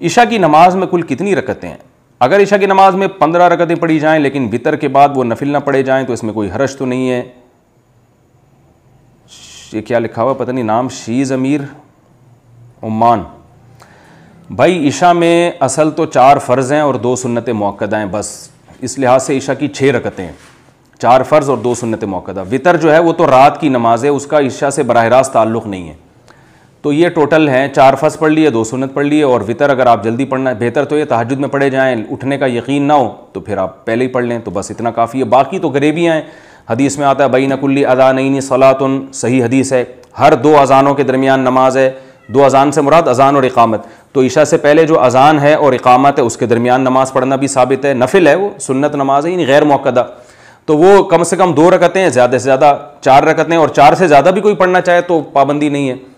ईशा की नमाज़ में कुल कितनी रकतें हैं? अगर ईशा की नमाज़ में पंद्रह रकतें पढ़ी जाएँ, लेकिन वितर के बाद वो नफिल ना पढ़े जाएँ तो इसमें कोई हरज तो नहीं है। ये क्या लिखा हुआ पता नहीं, नाम शीज़ अमीर उमान भाई, ईशा में असल तो चार फ़र्ज़ हैं और दो सुन्नत मौक़दा हैं, बस। इस लिहाज से ईशा की छः रकतें हैं। चार फ़र्ज़ और दो सुन्नत मौक़दा वितर जो है, वो तो रात की नमाज़ है, उसका ईशा से बरह रास्त ताल्लुक़ नहीं है। तो ये टोटल हैं, चार फ़र्ज़ पढ़ लिए, दो सुनत पढ़ लिए और वितर अगर आप जल्दी पढ़ना है बेहतर तो ये तहजद में पढ़े जाएँ, उठने का यकीन ना हो तो फिर आप पहले ही पढ़ लें तो बस इतना काफ़ी है। बाकी तो गरीबियाँ हैं। हदीस में आता है बई नकुल्ली अदा नई सलातन सही हदीस है। हर दो अजानों के दरमियान नमाज़ है। दो अजान से मुराद, अजान और इकामत। तो ईशा से पहले जो अजान है और इकामत है, उसके दरमियान नमाज़ पढ़ना भी साबित है। नफिल है वो, सुन्नत नमाज़ है, यानी गैर मौकदा तो वो कम से कम दो रकतें ज़्यादा से ज़्यादा चार रकतें और चार से ज़्यादा भी कोई पढ़ना चाहे तो पाबंदी नहीं है।